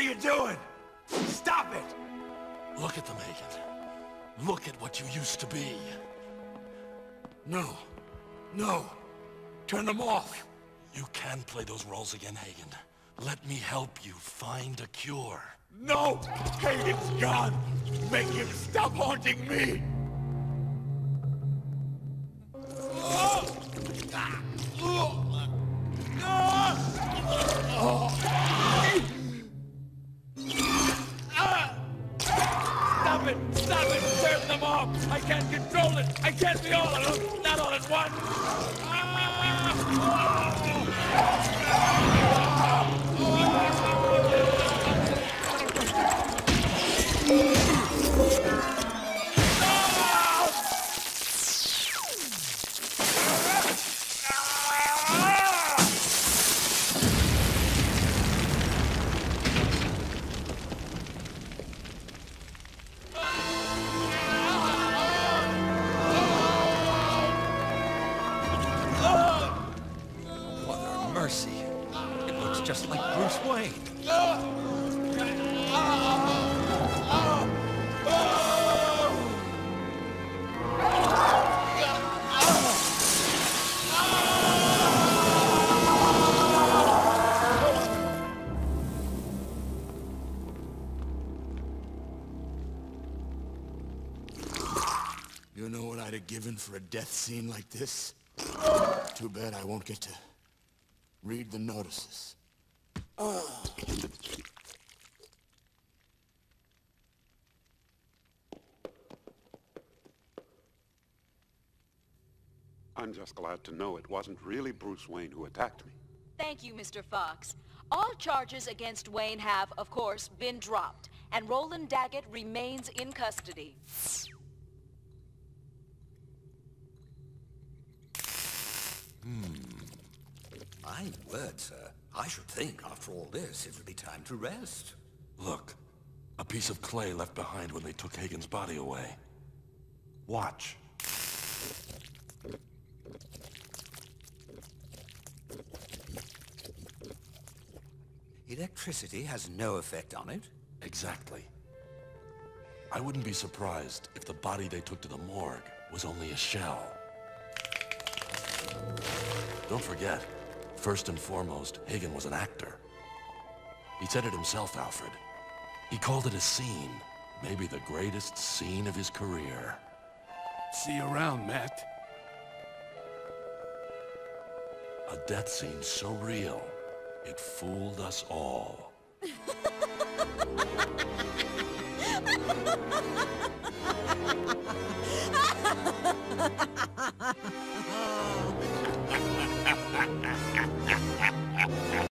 you doing? Stop it! Look at them, Hagen. Look at what you used to be. No. No. Turn them off. You can play those roles again, Hagen. Let me help you find a cure. No! Hagen's gone! Make him stop haunting me! Them off! I can't control it! I can't be all them! Not all at once! Mother mercy. It looks just like Bruce Wayne. You know what I'd have given for a death scene like this? Too bad I won't get to read the notices. I'm just glad to know it wasn't really Bruce Wayne who attacked me. Thank you, Mr. Fox. All charges against Wayne have, of course, been dropped, and Roland Daggett remains in custody. Hmm. My word, sir. I should think, after all this, it would be time to rest. Look, a piece of clay left behind when they took Hagen's body away. Watch. Electricity has no effect on it. Exactly. I wouldn't be surprised if the body they took to the morgue was only a shell. Don't forget, First and foremost, Hagen was an actor. He said it himself, Alfred. He called it a scene. Maybe the greatest scene of his career. See you around, Matt. A death scene so real, it fooled us all.